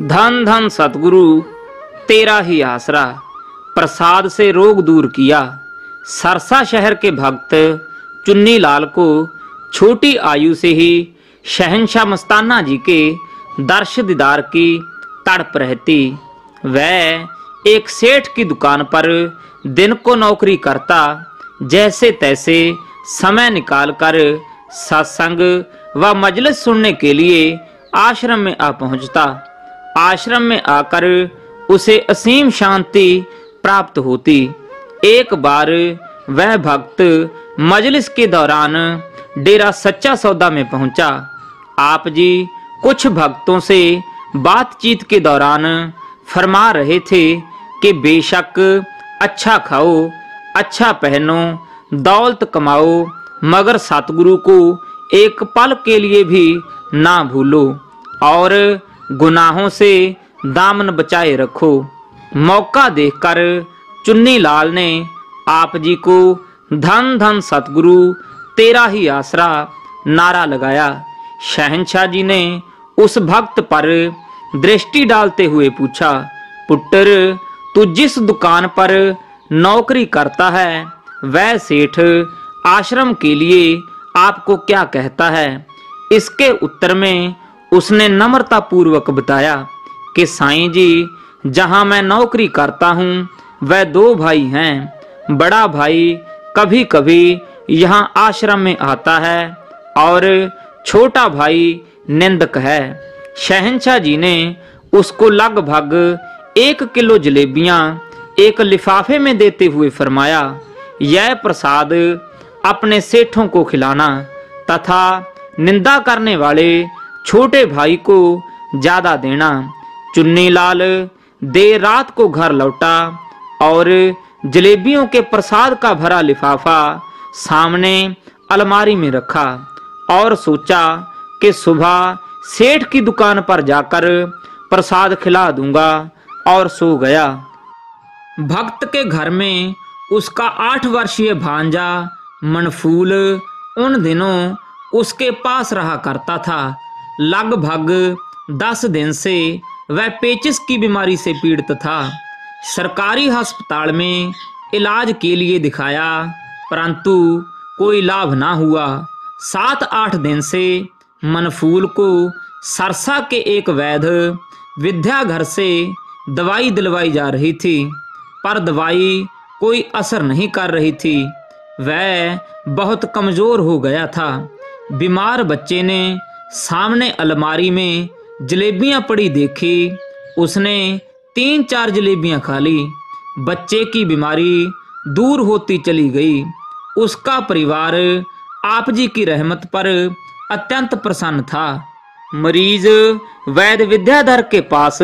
धन धन सतगुरु, तेरा ही आसरा, प्रसाद से रोग दूर किया। सरसा शहर के भक्त, चुन्नी लाल को छोटी आयु से ही शहनशाह मस्ताना जी के दर्श दीदार की तड़प रहती। वह एक सेठ की दुकान पर दिन को नौकरी करता, जैसे तैसे समय निकालकर सत्संग व मजलिस सुनने के लिए आश्रम में आ पहुँचता। आश्रम में आकर उसे असीम शांति प्राप्त होती। एक बार वह भक्त मजलिस के दौरान डेरा सच्चा सौदा में पहुँचा। आप जी कुछ भक्तों से बातचीत के दौरान फरमा रहे थे कि बेशक अच्छा खाओ अच्छा पहनो, दौलत कमाओ, मगर सतगुरु को एक पल के लिए भी ना भूलो। और गुनाहों से दामन बचाए रखो। मौका देखकर चुन्नी लाल ने आप जी को धन धन सतगुरु, तेरा ही आसरा नारा लगाया। शहनशाह जी ने उस भक्त पर दृष्टि डालते हुए पूछा, पुत्र, तू जिस दुकान पर नौकरी करता है, वह सेठ आश्रम के लिए आपको क्या कहता है? इसके उत्तर में उसने नम्रता पूर्वक बताया कि साईं जी, जहाँ मैं नौकरी करता हूँ, वह दो भाई हैं। बड़ा भाई कभी कभी यहाँ आश्रम में आता है और छोटा भाई निंदक है। शहनशाह जी ने उसको लगभग एक किलो जलेबियाँ एक लिफाफे में देते हुए फरमाया, यह प्रसाद अपने सेठों को खिलाना तथा निंदा करने वाले छोटे भाई को ज़्यादा देना। चुन्नी लाल, देर रात को घर लौटा और जलेबियों के प्रसाद का भरा लिफाफा सामने अलमारी में रखा और सोचा कि सुबह सेठ की दुकान पर जाकर प्रसाद खिला दूँगा और सो गया। भक्त के घर में उसका आठ वर्षीय भांजा, मनफूल, उन दिनों उसके पास रहा करता था। लगभग दस दिन से वह पेचिस की बीमारी से पीड़ित था। सरकारी अस्पताल में इलाज के लिए दिखाया, परंतु कोई लाभ ना हुआ। सात आठ दिन से मनफूल को सरसा के एक वैद्य विद्याघर से दवाई दिलवाई जा रही थी, पर दवाई कोई असर नहीं कर रही थी। वह बहुत कमज़ोर हो गया था। बीमार बच्चे ने सामने अलमारी में जलेबियाँ पड़ी देखी। उसने तीन चार जलेबियाँ खा ली। बच्चे की बीमारी दूर होती चली गई। उसका परिवार आप जी की रहमत पर अत्यंत प्रसन्न था। मरीज़ वैद्य विद्याधर के पास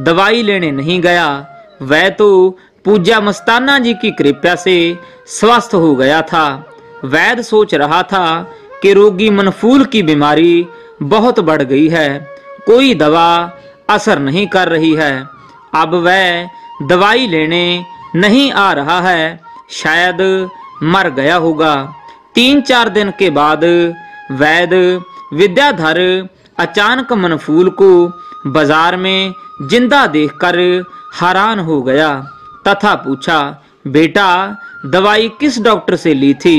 दवाई लेने नहीं गया। वह तो पूजा मस्ताना जी की कृपा से स्वस्थ हो गया था। वैद्य सोच रहा था कि रोगी मनफूल की बीमारी बहुत बढ़ गई है। कोई दवा असर नहीं कर रही है। अब वह दवाई लेने नहीं आ रहा है। शायद मर गया होगा। तीन चार दिन के बाद वैद्य विद्याधर अचानक मनफूल को बाज़ार में ज़िंदा देखकर हैरान हो गया तथा पूछा, बेटा, दवाई किस डॉक्टर से ली थी?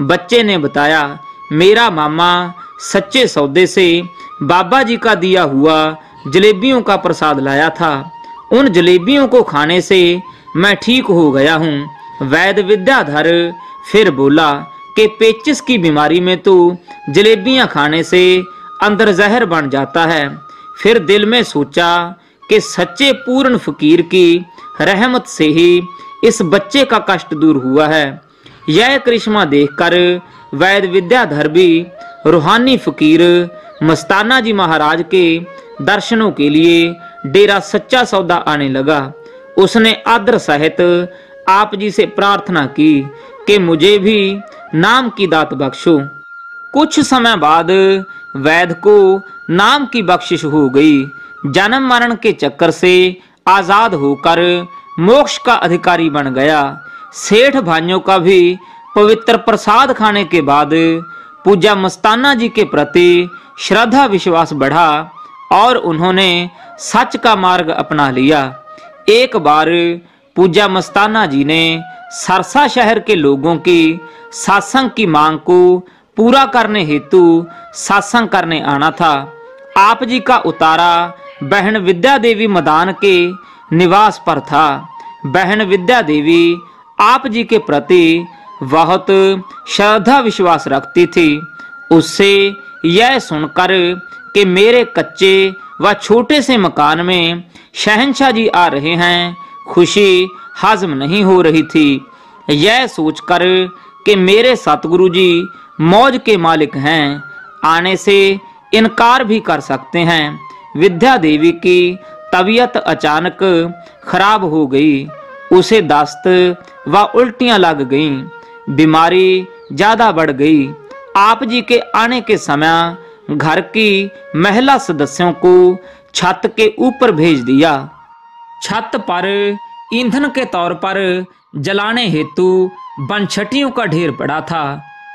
बच्चे ने बताया मेरा मामा सच्चे सौदे से बाबा जी का दिया हुआ जलेबियों का प्रसाद लाया था। उन जलेबियों को खाने से मैं ठीक हो गया हूँ। वैद्य विद्याधर फिर बोला कि पेचिस की बीमारी में तो जलेबियाँ खाने से अंदर जहर बन जाता है। फिर दिल में सोचा कि सच्चे पूर्ण फकीर की रहमत से ही इस बच्चे का कष्ट दूर हुआ है। यह करिश्मा देखकर वैद्य विद्याधर भी रूहानी फकीर मस्ताना जी महाराज के दर्शनों के लिए डेरा सच्चा सौदा आने लगा। उसने आदर सहित आप जी से प्रार्थना की कि मुझे भी नाम की दात बख्शो। कुछ समय बाद वैद को नाम की बख्शिश हो गई। जन्म मरण के चक्कर से आज़ाद होकर मोक्ष का अधिकारी बन गया। सेठ भाइयों का भी पवित्र प्रसाद खाने के बाद पूजा मस्ताना जी के प्रति श्रद्धा विश्वास बढ़ा और उन्होंने सच का मार्ग अपना लिया। एक बार पूजा मस्ताना जी ने सरसा शहर के लोगों की सत्संग की मांग को पूरा करने हेतु सत्संग करने आना था। आप जी का उतारा बहन विद्या देवी मदान के निवास पर था। बहन विद्या देवी आप जी के प्रति बहुत श्रद्धा विश्वास रखती थी। उससे यह सुनकर कि मेरे कच्चे व छोटे से मकान में शहनशाह जी आ रहे हैं, खुशी हजम नहीं हो रही थी। यह सोचकर कि मेरे सतगुरु जी मौज के मालिक हैं, आने से इनकार भी कर सकते हैं। विद्या देवी की तबीयत अचानक खराब हो गई। उसे दस्त व उल्टियाँ लग गईं। बीमारी ज़्यादा बढ़ गई। आप जी के आने के समय घर की महिला सदस्यों को छत के ऊपर भेज दिया। छत पर ईंधन के तौर पर जलाने हेतु बनछटियों का ढेर पड़ा था।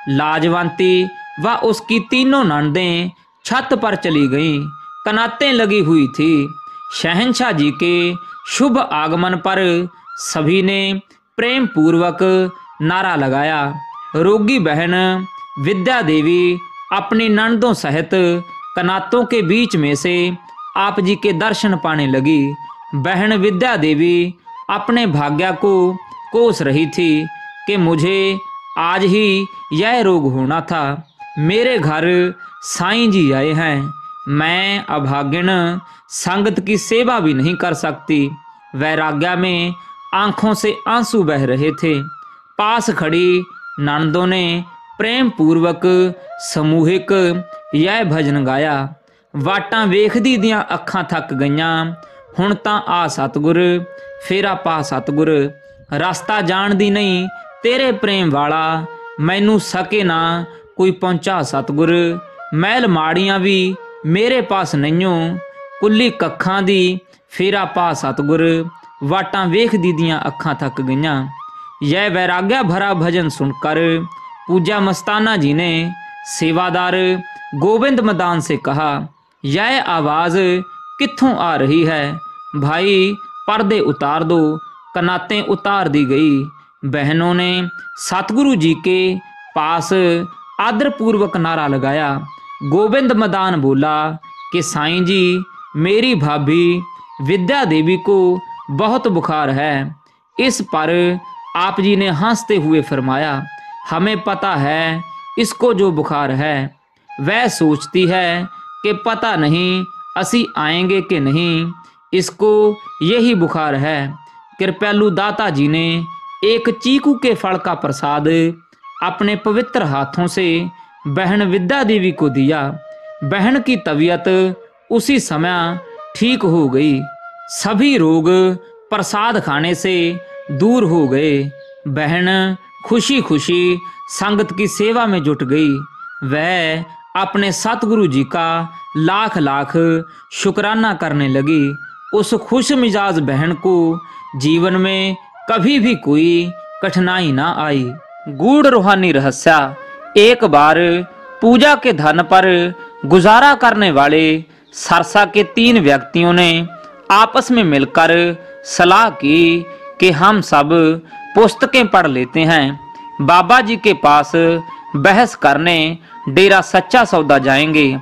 लाजवंती व उसकी तीनों नंदें छत पर चली गईं। कनातें लगी हुई थी। शहनशाह जी के शुभ आगमन पर सभी ने प्रेम पूर्वक नारा लगाया। रोगी बहन, विद्या देवी, अपनी नंदों सहित कनातों के बीच में से आप जी के दर्शन पाने लगी। बहन विद्या देवी अपने भाग्य को कोस रही थी कि मुझे आज ही यह रोग होना था। मेरे घर साईं जी आए हैं। मैं अभागिन संगत की सेवा भी नहीं कर सकती। वैराग्या में आँखों से आँसू बह रहे थे। पास खड़ी नंदों ने प्रेम पूर्वक समूहिक यह भजन गाया ਵਾਟਾਂ ਵੇਖਦੀ ਦੀਆਂ ਅੱਖਾਂ ਥੱਕ ਗਈਆਂ ਹੁਣ ਤਾਂ ਆ ਸਤਗੁਰ ਫੇਰਾ ਪਾ ਸਤਗੁਰ ਰਸਤਾ ਜਾਣਦੀ ਨਹੀਂ ਤੇਰੇ ਪ੍ਰੇਮ ਵਾਲਾ ਮੈਨੂੰ ਸਕੇ ਨਾ ਕੋਈ ਪਹੁੰਚਾ ਸਤਗੁਰ ਮਹਿਲ ਮਾੜੀਆਂ ਵੀ ਮੇਰੇ ਪਾਸ ਨਹੀਂਓ ਕੁੱਲੀ ਕੱਖਾਂ ਦੀ ਫੇਰਾ ਪਾ ਸਤਗੁਰ ਵਾਟਾਂ ਵੇਖਦੀ ਦੀਆਂ ਅੱਖਾਂ ਥੱਕ ਗਈਆਂ यह वैराग्य भरा भजन सुनकर पूजा मस्ताना जी ने सेवादार गोविंद मदान से कहा, यह आवाज़ कित्थों आ रही है? भाई, पर्दे उतार दो, कनातें उतार दी गई। बहनों ने सतगुरु जी के पास आदर पूर्वक नारा लगाया। गोविंद मदान बोला कि, साईं जी, मेरी भाभी विद्या देवी को बहुत बुखार है। इस पर आप जी ने हँसते हुए फरमाया, हमें पता है, इसको जो बुखार है, वह सोचती है कि पता नहीं, असी आएँगे कि नहीं। इसको यही बुखार है। कृपयालु दाता जी ने एक चीकू के फल का प्रसाद अपने पवित्र हाथों से बहन विद्या देवी को दिया। बहन की तबीयत उसी समय ठीक हो गई। सभी रोग प्रसाद खाने से दूर हो गए। बहन खुशी खुशी संगत की सेवा में जुट गई। वह अपने सतगुरु जी का लाख लाख शुक्राना करने लगी। उस खुश मिजाज बहन को जीवन में कभी भी कोई कठिनाई ना आई। गूढ़ रूहानी रहस्य, एक बार पूजा के धन पर गुजारा करने वाले सरसा के तीन व्यक्तियों ने आपस में मिलकर सलाह की कि हम सब पुस्तकें पढ़ लेते हैं। बाबा जी के पास बहस करने डेरा सच्चा सौदा जाएँगे।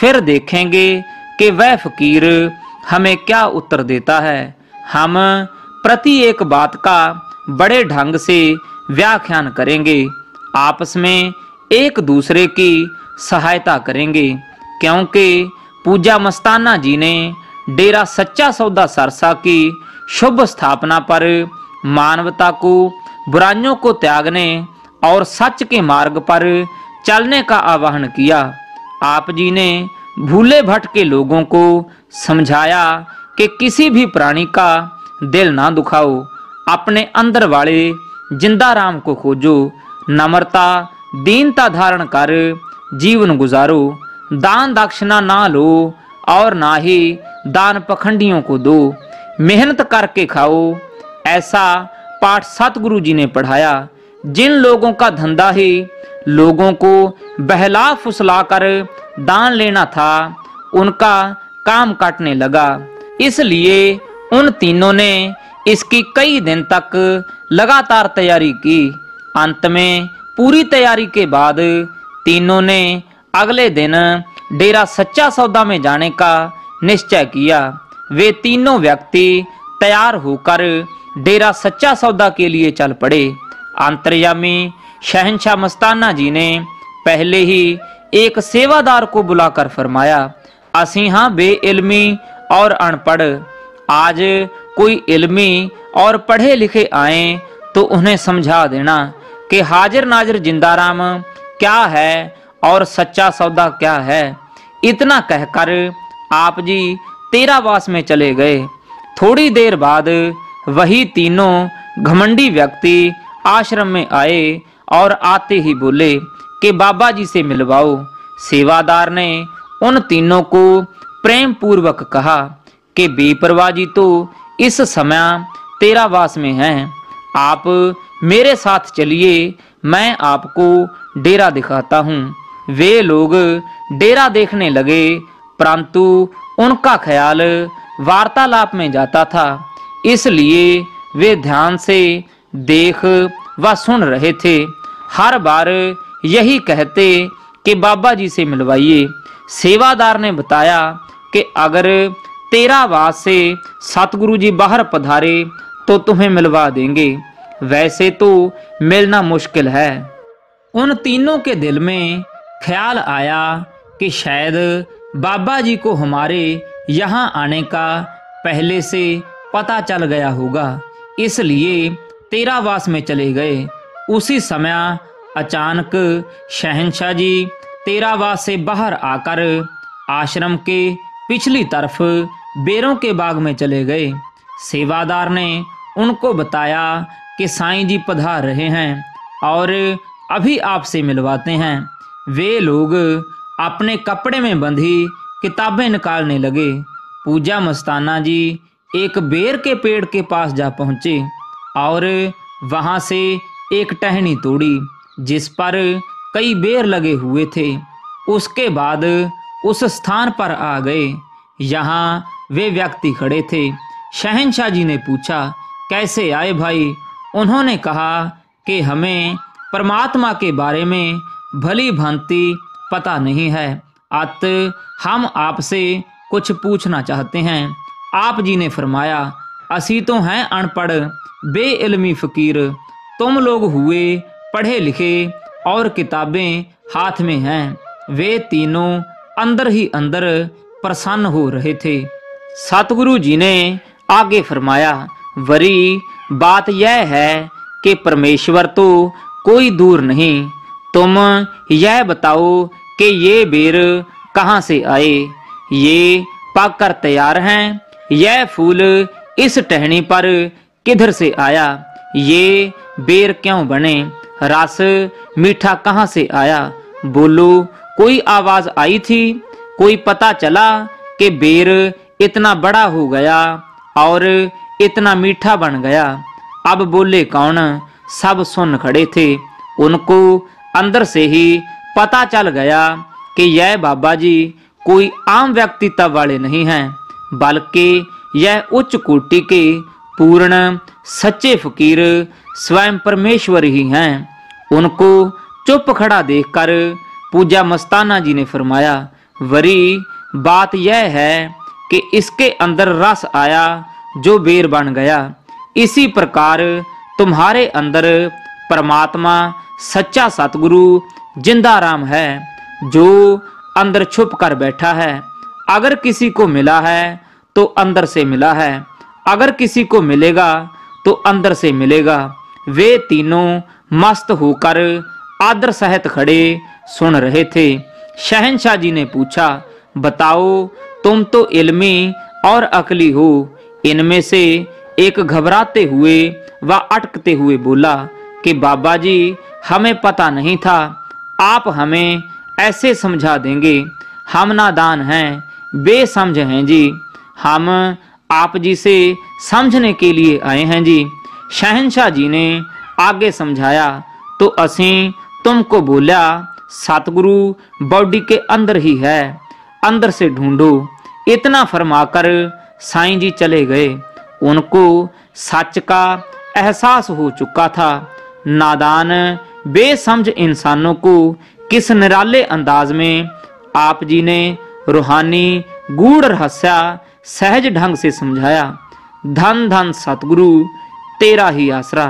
फिर देखेंगे कि वह फकीर हमें क्या उत्तर देता है। हम प्रति एक बात का बड़े ढंग से व्याख्यान करेंगे। आपस में एक दूसरे की सहायता करेंगे। क्योंकि पूजा मस्ताना जी ने डेरा सच्चा सौदा सरसा की शुभ स्थापना पर मानवता को, बुराइयों को त्यागने और सच के मार्ग पर चलने का आह्वान किया। आप जी ने भूले भटके लोगों को समझाया कि किसी भी प्राणी का दिल ना दुखाओ। अपने अंदर वाले ज़िंदा राम को खोजो। नम्रता, दीनता धारण कर जीवन गुजारो। दान दक्षिणा ना लो और ना ही दान पखंडियों को दो। मेहनत करके खाओ। ऐसा पाठ सतगुरु जी ने पढ़ाया। जिन लोगों का धंधा ही, लोगों को बहला फुसला कर दान लेना था, उनका काम काटने लगा। इसलिए उन तीनों ने इसकी कई दिन तक लगातार तैयारी की। अंत में पूरी तैयारी के बाद तीनों ने अगले दिन डेरा सच्चा सौदा में जाने का निश्चय किया। वे तीनों व्यक्ति तैयार होकर डेरा सच्चा सौदा के लिए चल पड़े। अंतर्यामी शहनशाह मस्ताना जी ने पहले ही एक सेवादार को बुलाकर फरमाया असी हाँ बेइल्मी और अनपढ़, आज कोई इल्मी और पढ़े लिखे आए तो उन्हें समझा देना कि हाजिर नाजिर जिंदाराम क्या है और सच्चा सौदा क्या है। इतना कहकर आप जी तेरावास में चले गए। थोड़ी देर बाद वही तीनों घमंडी व्यक्ति आश्रम में आए और आते ही बोले कि बाबा जी से मिलवाओ। सेवादार ने उन तीनों को प्रेम पूर्वक कहा कि बेपरवाह जी तो इस समय तेरावास में हैं। आप मेरे साथ चलिए, मैं आपको डेरा दिखाता हूँ। वे लोग डेरा देखने लगे, परंतु उनका ख्याल वार्तालाप में जाता था। इसलिए वे ध्यान से देख व सुन रहे थे। हर बार यही कहते कि बाबा जी से मिलवाइए। सेवादार ने बताया कि अगर तेरा वास से सतगुरु जी बाहर पधारे तो तुम्हें मिलवा देंगे। वैसे तो मिलना मुश्किल है। उन तीनों के दिल में ख्याल आया कि शायद बाबा जी को हमारे यहाँ आने का पहले से पता चल गया होगा। इसलिए तेरावास में चले गए। उसी समय अचानक शहनशाह जी तेरावास से बाहर आकर आश्रम के पिछली तरफ़ बेरों के बाग में चले गए। सेवादार ने उनको बताया कि साईं जी पधार रहे हैं और अभी आपसे मिलवाते हैं। वे लोग अपने कपड़े में बंधी किताबें निकालने लगे। पूजा मस्ताना जी एक बेर के पेड़ के पास जा पहुँचे और वहाँ से एक टहनी तोड़ी, जिस पर कई बेर लगे हुए थे। उसके बाद उस स्थान पर आ गए। यहाँ वे व्यक्ति खड़े थे। शहनशाह जी ने पूछा, कैसे आए भाई? उन्होंने कहा कि, हमें परमात्मा के बारे में भली भांति पता नहीं है। अत हम आपसे कुछ पूछना चाहते हैं। आप जी ने फरमाया, असी तो हैं अनपढ़, बेइल्मी फकीर। तुम लोग हुए, पढ़े लिखे और किताबें हाथ में हैं। वे तीनों अंदर ही अंदर प्रसन्न हो रहे थे। सतगुरु जी ने आगे फरमाया, वरी बात यह है कि परमेश्वर तो कोई दूर नहीं। तुम यह बताओ कि ये बेर कहाँ से आए? ये पककर तैयार हैं। यह फूल इस टहनी पर किधर से आया? ये बेर क्यों बने? रस मीठा कहाँ से आया? बोलो, कोई आवाज़ आई थी? कोई पता चला कि बेर इतना बड़ा हो गया और इतना मीठा बन गया? अब बोले कौन? सब सुन खड़े थे। उनको अंदर से ही पता चल गया कि यह बाबा जी कोई आम व्यक्तित्व वाले नहीं हैं, बल्कि यह उच्च कोटि के पूर्ण, सच्चे फकीर, स्वयं परमेश्वर ही हैं। उनको चुप खड़ा देखकर पूजा मस्ताना जी ने फरमाया, वरी, बात यह है कि इसके अंदर रस आया जो बेर बन गया। इसी प्रकार तुम्हारे अंदर परमात्मा, सच्चा सतगुरु ज़िंदा राम है, जो अंदर छुप कर बैठा है। अगर किसी को मिला है तो अंदर से मिला है। अगर किसी को मिलेगा तो अंदर से मिलेगा। वे तीनों मस्त होकर आदर सहित खड़े सुन रहे थे। शहनशाह जी ने पूछा, बताओ, तुम तो इल्मी और अकली हो। इनमें से एक घबराते हुए व अटकते हुए बोला कि बाबा जी, हमें पता नहीं था आप हमें ऐसे समझा देंगे, हम नादान हैं, बेसमझ हैं जी। हम आप जी से समझने के लिए आए हैं जी। शहनशाह जी ने आगे समझाया तो असी तुमको बोला, सतगुरु बॉडी के अंदर ही है, अंदर से ढूंढो। इतना फरमाकर साईं जी चले गए। उनको सच का एहसास हो चुका था। नादान बेसमझ इंसानों को किस निराले अंदाज में आप जी ने रूहानी गूढ़ रहस्य सहज ढंग से समझाया, धन धन सतगुरु, तेरा ही आसरा।